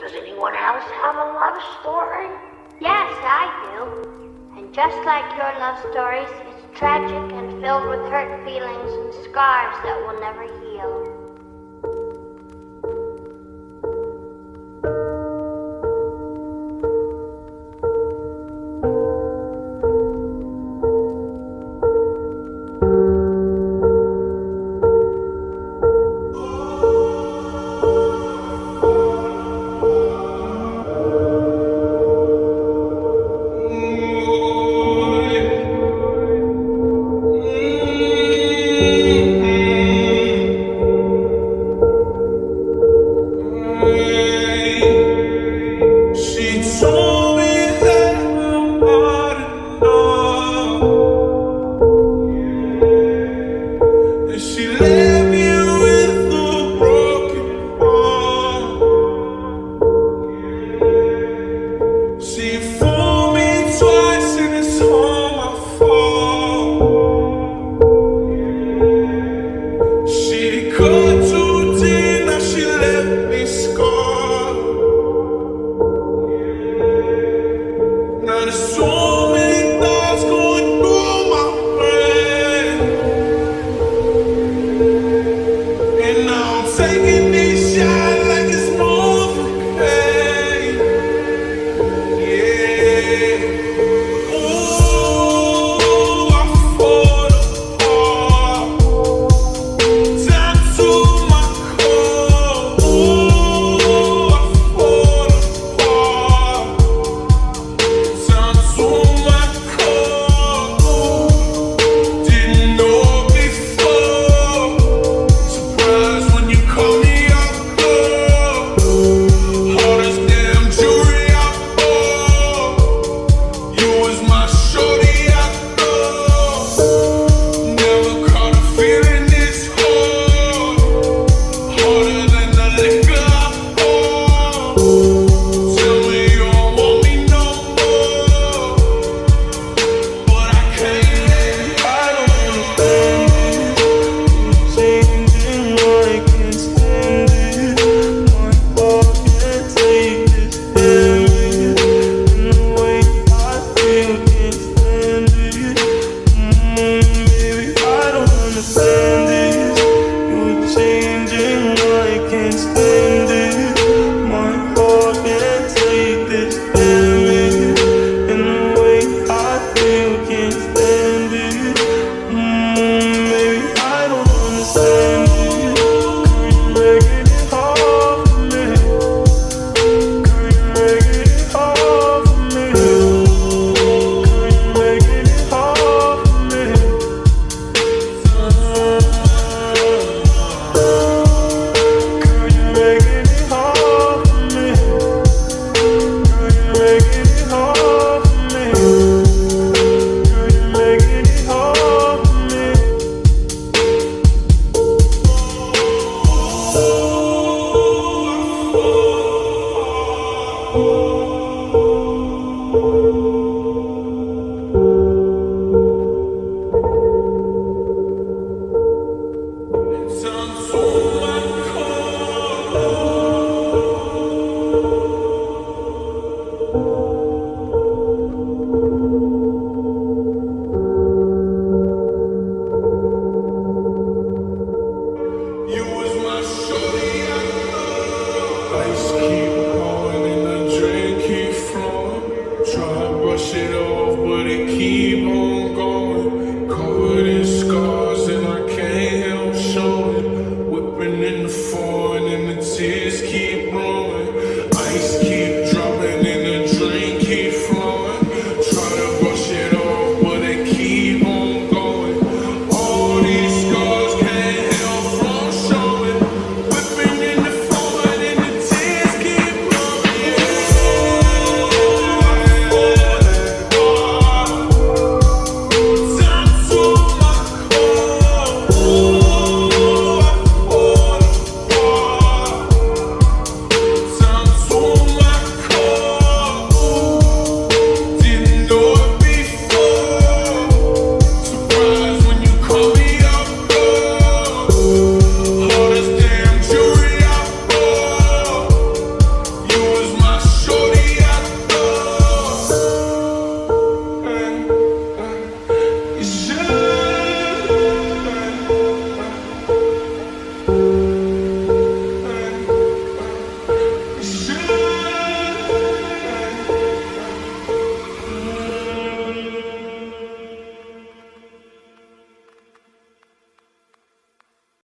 Does anyone else have a love story? Yes, I do. And just like your love stories, it's tragic and filled with hurt feelings and scars that will never heal. Lord.